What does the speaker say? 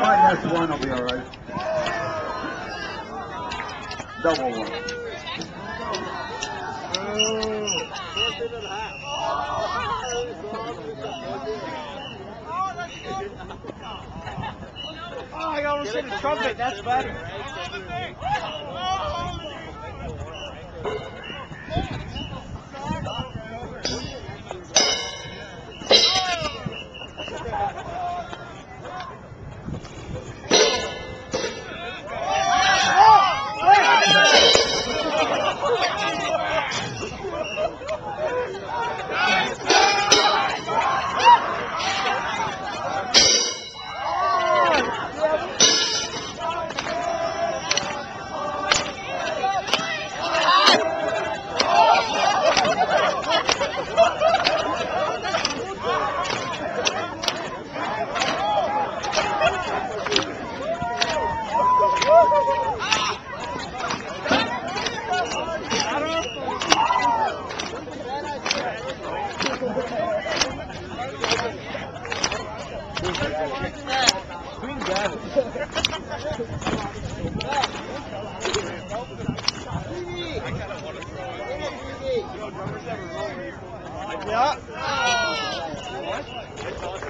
Right, that's one will be all right. Double one. Oh, I almost hit a trumpet. That's better. Yeah. Oh. What?